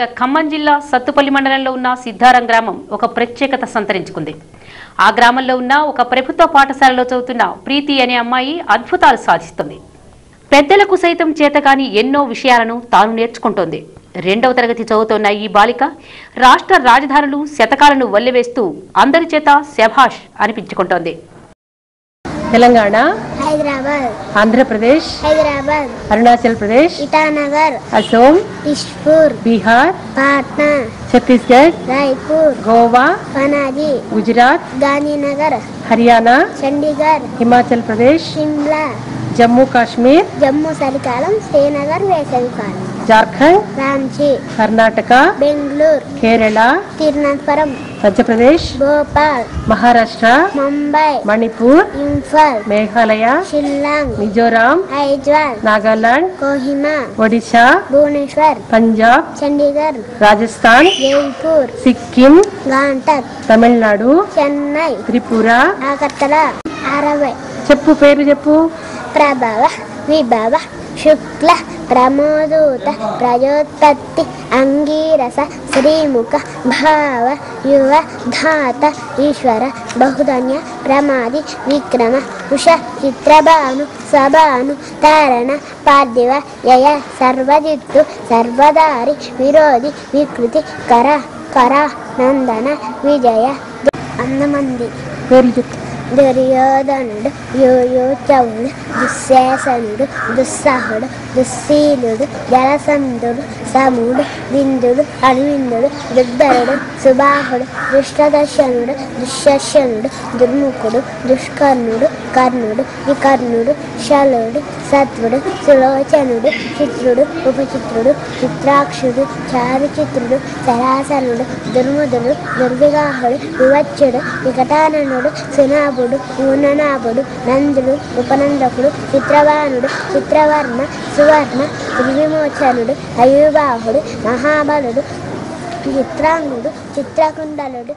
ఇక ఖమ్మం జిల్లా సత్తుపల్లి మండలంలో ఉన్న సిద్ధారం గ్రామం ఒక ప్రత్యేకత సంతరించుకుంది. ఆ గ్రామంలో ఉన్న ఒక ప్రభుత్వ పాఠశాలలో చదువుతున్న ప్రీతి అనే అమ్మాయి అద్భుతాలు సాధిస్తుంది. పెద్దలకు సైతం చేతగాని ఎన్నో విషయాలను తాను నేర్చుకుంటోంది. రెండవ తరగతి చదువుతోన్న ఈ బాలిక రాష్ట్ర రాజధానులు శతకాలను వల్లెవేస్తూ అందరి చేత శభాష్ అనిపించుకుంటోంది. తెలంగాణ హైదరాబాద్ ఆంధ్రప్రదేశ్ హైదరాబాద్ అరుణాచల్ ప్రదేశ్ ఇటానగర్ అసోం ఇష్పూర్ బీహార్ పాట్నా ఛత్తీస్గఢ్ రాయ్పూర్ గోవా పనాజీ గుజరాత్ గాంధీనగర్ హర్యానా చండీగఢ్ హిమాచల్ ప్రదేశ్ షిమ్లా జమ్మూ కాశ్మీర్ జమ్మూ చలికాలం శ్రీనగర్ వేసవికాలం జార్ఖండ్ రాంచీ కర్ణాటక బెంగళూరు కేరళ తిరువనంతపురం మధ్యప్రదేశ్ భోపాల్ మహారాష్ట్ర ముంబై మణిపూర్ ఇంఫాల్ మేఘాలయ షిల్లాంగ్ మిజోరాం ఐజ్వాల్ నాగాలాండ్ కోహిమా ఒడిశా భువనేశ్వర్ పంజాబ్ చండీగఢ్ రాజస్థాన్ జైపూర్ సిక్కిం గాంటక్ తమిళనాడు చెన్నై త్రిపుర. అగర్తల అరవై. చెప్పు పేరు చెప్పు. ప్రభవ విభవ శుక్ల ಪ್ರಮೋದೂತ ಪ್ರಯೋತ್ಪತ್ತಿ ಅಂಗೀರಸ ಶ್ರೀಮುಖ ಭಾವ ಯುವ ಧಾತ ಈಶ್ವರ ಬಹುಧನ್ಯ ಪ್ರಮಾದಿ ವಿಕ್ರಮ ಉಷ ಚಿತ್ರಭಾನು ಸಭಾನು ತಾರಣ ಪಾರ್ಥಿವ ಯಯ ಸರ್ವದಿತ್ತು ಸರ್ವದಾರಿ ವಿರೋಧಿ ವಿಕೃತಿ ಕರ ಕರ ನಂದನ ವಿಜಯ ಅನ್ನಮಂದಿ ವೆರಿ ಗುಡ್ ദുര്യോധനുണ്ട് യോയോ ചൗന് ദുശേഷനുണ്ട് ദുസ്സഹുട് ദുസ്സീലുട് ജലസന്ധുട് സമുട് ബിന്ദുട് അണുവിന്ദുട് ദുദ്ധരുട് സുബാഹുട് ദുഷ്ടദർശനുട് ദുശനുട് ദുർമുഖുട് ദുഷ്കർണുട് കർണുട് വികർണുട് ശലുട് సత్వుడు సులోచనుడు చిత్రుడు ఉపచిత్రుడు చిత్రాక్షుడు చారుచిత్రుడు సరాసనుడు దుర్ముదుడు దుర్విగాహుడు వివచ్చుడు వికటాననుడు సునాభుడు పూర్ణనాభుడు నందుడు ఉపనందకుడు చిత్రవానుడు చిత్రవర్ణ సువర్ణ త్రివిమోచనుడు అయుబాహుడు మహాబలుడు చిత్రాంగుడు చిత్రకుండలుడు.